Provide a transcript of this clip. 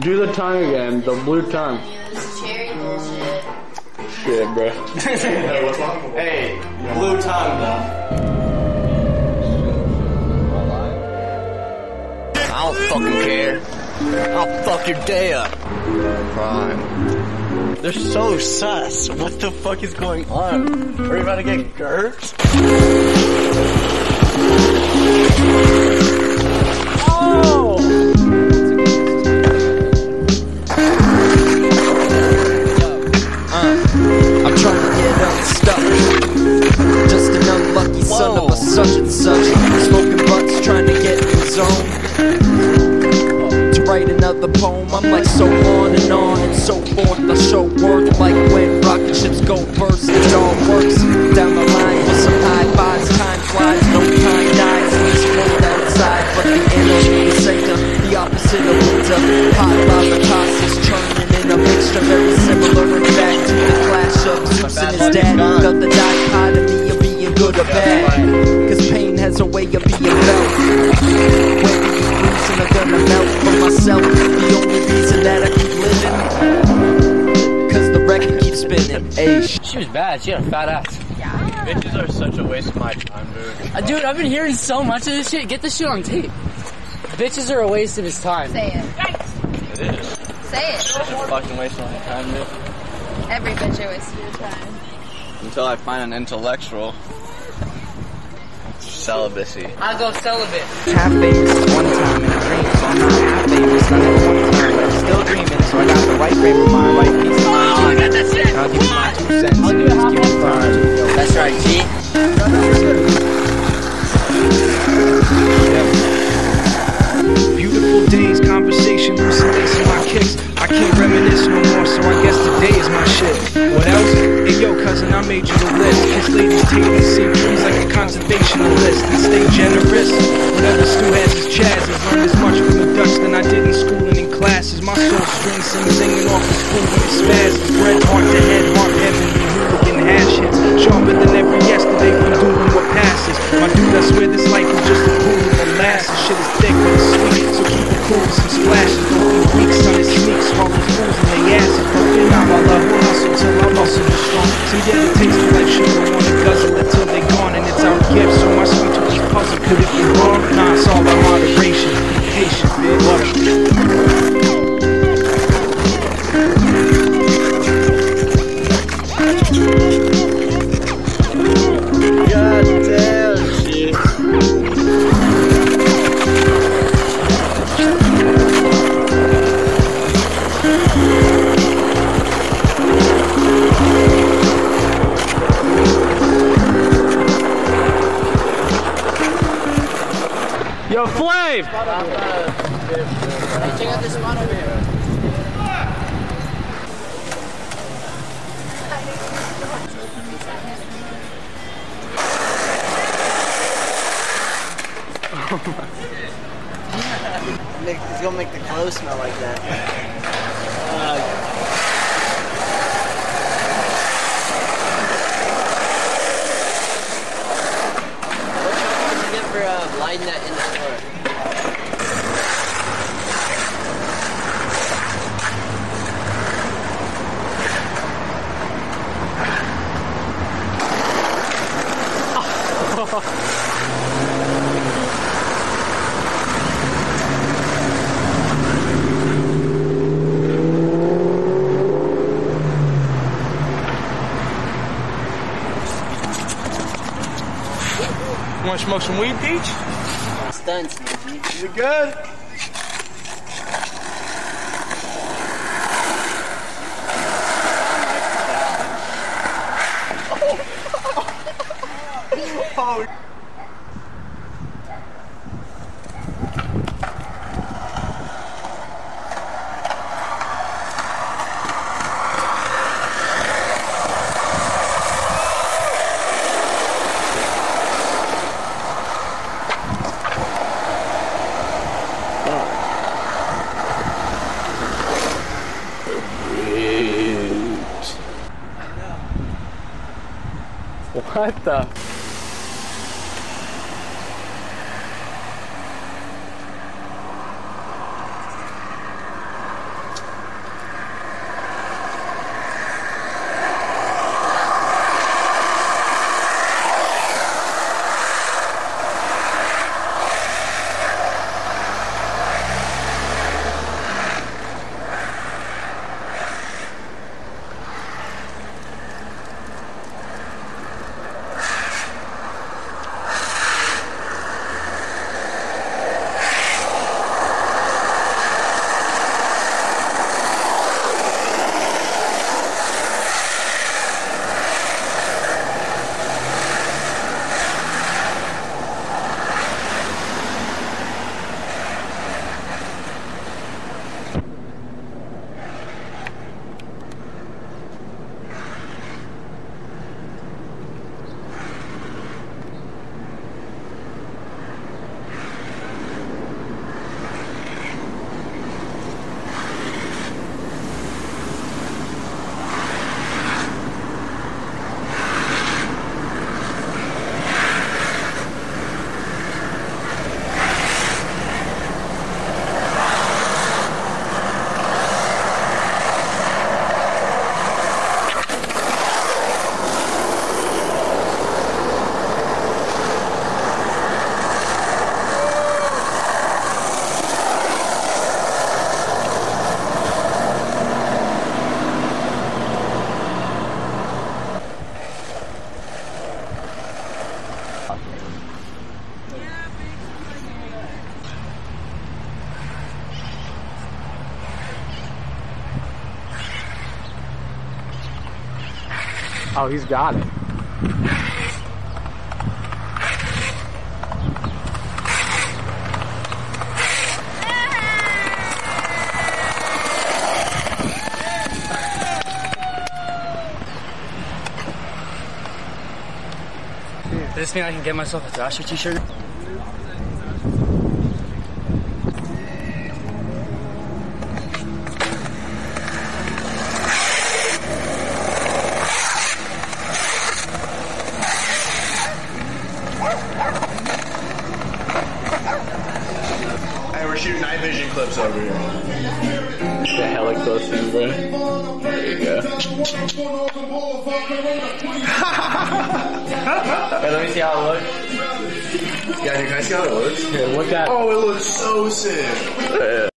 Do the tongue again, the blue tongue. This cherry bullshit. Shit, bro. Hey, blue tongue though. I don't fucking care. I'll fuck your day up. Prime. They're so sus. What the fuck is going on? Are we about to get GERDs? I'm oh! Write another poem, I'm like so on and on and so forth. I show worth like when rocket ships go burst. It all works down the line with some high fives. Time flies, no time dies. It's cold outside, but the energy is Satan. The opposite of winter. Hot lava tosses churning in a mixture very similar in fact to the clash of Zeus and his dad. She was bad. She had a fat ass. Bitches are such a waste of my time, dude. Uh, dude, I've been hearing so much of this shit. Get this shit on tape. Bitches are a waste of his time. Say it. It is. Say it. Such a fucking waste of my time, dude. Every bitch are wasting your time. Until I find an intellectual. Celibacy. I'll go celibate. half famous one time Yo, I made you the list. Kiss ladies, take and see trees like a conservationalist. And stay generous. Whatever Stu has is Chaz. Has learned as much from the Dutch than I did in school and in classes. My soul strings sing singing off the spoon with spaz. Red heart to head, heart heavenly, hooligan hash hits. Sharper than every yesterday when doing what passes. My dude, I swear this life is just a pool Nah, it's all about moderation. Be patient, man. What Yo, Flav! Check out this spot over here. Make, it's gonna make the clothes smell like that. What for uh, lighting that in the store? You wanna smoke some weed, Peach? Stunts, man. G. Is it good? What the? Oh, he's got it. Does this mean I can get myself a Thrasher t-shirt? Hey, let me see how it looks. Yeah, dude, can I see how it looks? Here, look at Oh, it looks so sick.